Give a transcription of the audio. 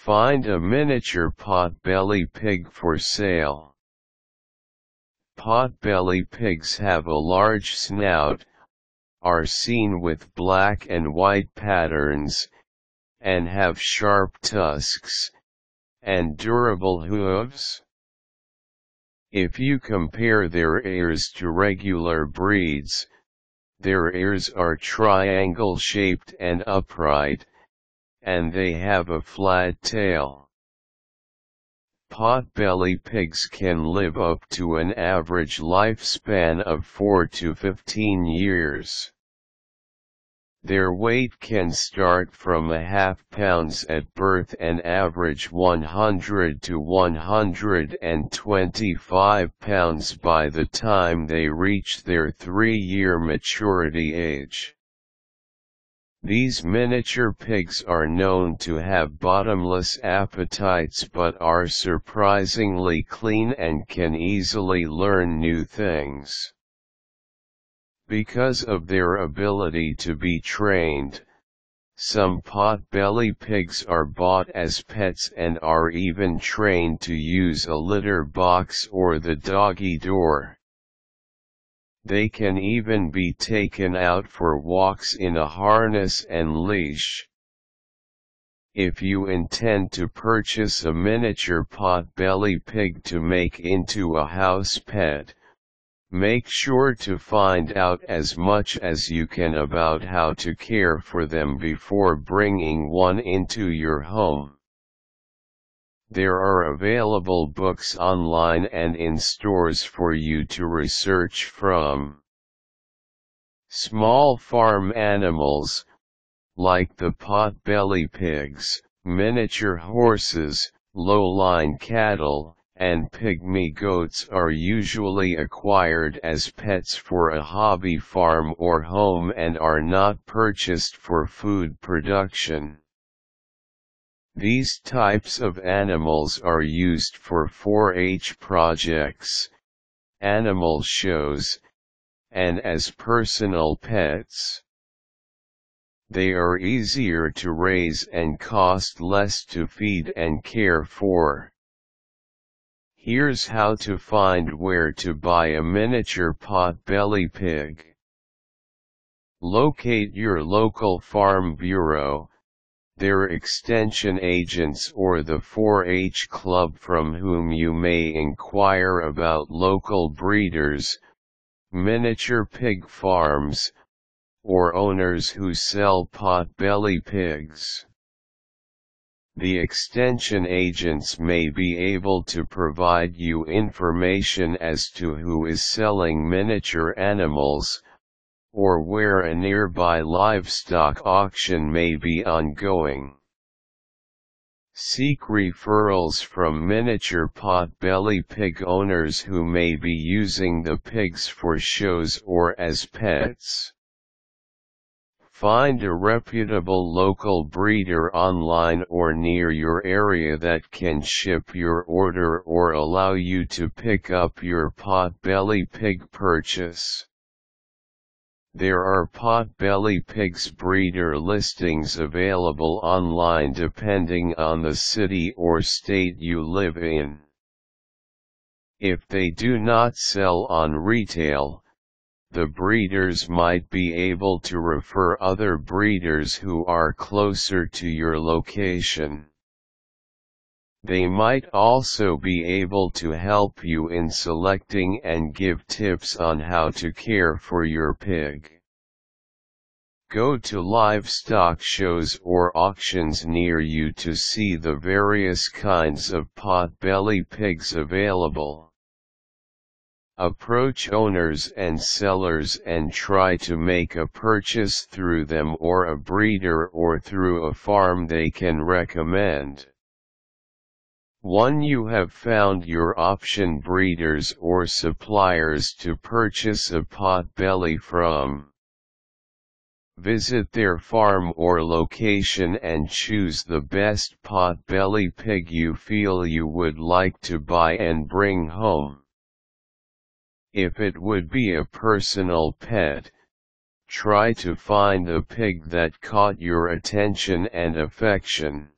Find a miniature potbelly pig for sale. Potbelly pigs have a large snout, are seen with black and white patterns, and have sharp tusks, and durable hooves. If you compare their ears to regular breeds, their ears are triangle-shaped and upright, and they have a flat tail. Potbelly pigs can live up to an average lifespan of 4 to 15 years. Their weight can start from a half pounds at birth and average 100 to 125 pounds by the time they reach their three-year maturity age. These miniature pigs are known to have bottomless appetites but are surprisingly clean and can easily learn new things. Because of their ability to be trained, some pot-belly pigs are bought as pets and are even trained to use a litter box or the doggy door. They can even be taken out for walks in a harness and leash. If you intend to purchase a miniature pot-belly pig to make into a house pet, make sure to find out as much as you can about how to care for them before bringing one into your home. There are available books online and in stores for you to research from. Small farm animals, like the pot-belly pigs, miniature horses, low-line cattle, and pygmy goats are usually acquired as pets for a hobby farm or home and are not purchased for food production. These types of animals are used for 4-H projects, animal shows, and as personal pets. They are easier to raise and cost less to feed and care for. Here's how to find where to buy a miniature pot-belly pig. Locate your local farm bureau, their extension agents or the 4-H club from whom you may inquire about local breeders, miniature pig farms, or owners who sell pot-belly pigs. The extension agents may be able to provide you information as to who is selling miniature animals, or where a nearby livestock auction may be ongoing. Seek referrals from miniature pot-belly pig owners who may be using the pigs for shows or as pets. Find a reputable local breeder online or near your area that can ship your order or allow you to pick up your pot-belly pig purchase. There are pot-belly pigs breeder listings available online depending on the city or state you live in. If they do not sell on retail, the breeders might be able to refer other breeders who are closer to your location. They might also be able to help you in selecting and give tips on how to care for your pig. Go to livestock shows or auctions near you to see the various kinds of pot-belly pigs available. Approach owners and sellers and try to make a purchase through them or a breeder or through a farm they can recommend. One you have found your option breeders or suppliers to purchase a potbelly from. Visit their farm or location and choose the best potbelly pig you feel you would like to buy and bring home. If it would be a personal pet, try to find a pig that caught your attention and affection.